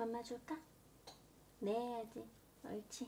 맘마 줄까? 네 해야지. 옳지.